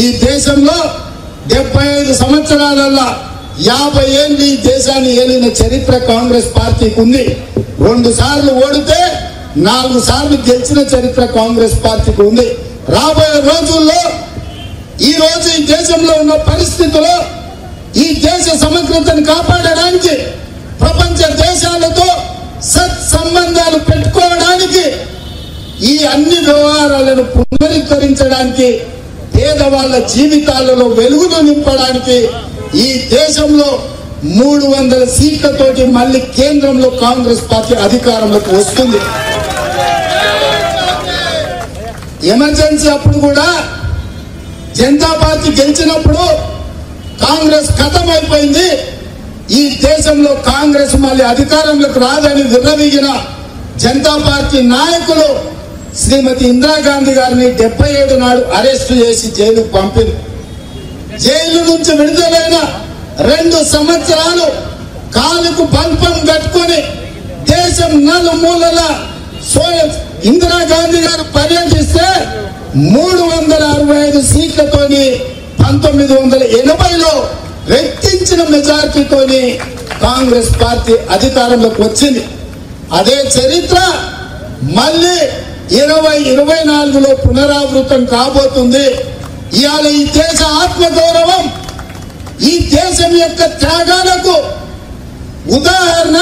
ఈ దేశంలో డెబ్బై ఐదు సంవత్సరాలల్లా యాభై ఏళ్ళు ఈ దేశాన్ని ఏలిన చరిత్ర కాంగ్రెస్ పార్టీకి ఉంది. రెండు సార్లు ఓడితే నాలుగు సార్లు గెలిచిన చరిత్ర కాంగ్రెస్ పార్టీకి ఉంది. రాబోయే రోజుల్లో ఈ రోజు ఈ దేశంలో ఉన్న పరిస్థితుల్లో ఈ దేశ సమగ్రతను కాపాడడానికి ప్రపంచ దేశాలతో సత్సంబంధాలు పెట్టుకోవడానికి ఈ అన్ని వ్యవహారాలను పునరుద్ధరించడానికి పేదవాళ్ళ జీవితాలలో వెలుగును నింపడానికి ఈ దేశంలో మూడు వందల సీట్లతోటి మళ్ళీ కేంద్రంలో కాంగ్రెస్ పార్టీ అధికారంలోకి వస్తుంది. ఎమర్జెన్సీ అప్పుడు కూడా జనతా పార్టీ గెలిచినప్పుడు కాంగ్రెస్ ఖతం అయిపోయింది ఈ దేశంలో కాంగ్రెస్ మళ్ళీ అధికారంలోకి రాదని విర్రవీగిన జనతా పార్టీ నాయకులు శ్రీమతి ఇందిరాగాంధీ గారిని డెబ్బై ఏడు నాడు అరెస్టు చేసి జైలుకు పంపింది జైలు నుంచి విడుదలైన రెండు సంవత్సరాలు కాలుకు బంపం కట్టుకొని దేశం నలుమూలల ఇందిరాగాంధీ గారు పర్యటిస్తే మూడు వందల అరవై ఐదు సీట్లతోని పంతొమ్మిది వందల ఎనభైలో రెట్టించిన మెజార్టీతోని కాంగ్రెస్ పార్టీ అధికారంలోకి వచ్చింది. అదే చరిత్ర మళ్ళీ ఇరవై ఇరవై నాలుగులో పునరావృతం కాబోతుంది. ఇవాళ ఈ దేశ ఆత్మగౌరవం ఈ దేశం యొక్క త్యాగాలకు ఉదాహరణ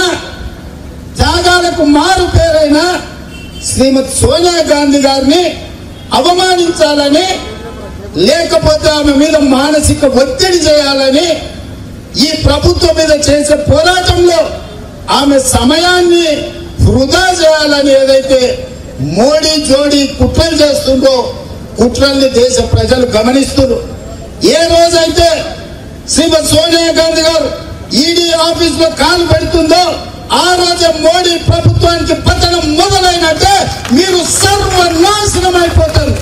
త్యాగాలకు మారు పేరైన శ్రీమతి సోనియా గాంధీ గారిని అవమానించాలని లేకపోతే ఆమె మీద మానసిక ఒత్తిడి చేయాలని ఈ ప్రభుత్వం మీద చేసే పోరాటంలో ఆమె సమయాన్ని వృధా చేయాలని ఏదైతే మోడీ జోడీ కుట్రలు చేస్తుందో కుట్రల్ని దేశ ప్రజలు గమనిస్తున్నారు. ఏ రోజైతే శ్రీమతి సోనియా గాంధీ గారు ఈడీ ఆఫీస్లో కాలు పెడుతుందో ఆ రోజే మోడీ ప్రభుత్వానికి పతనం మొదలైనట్టే మీరు సర్వనాశనం అయిపోతారు.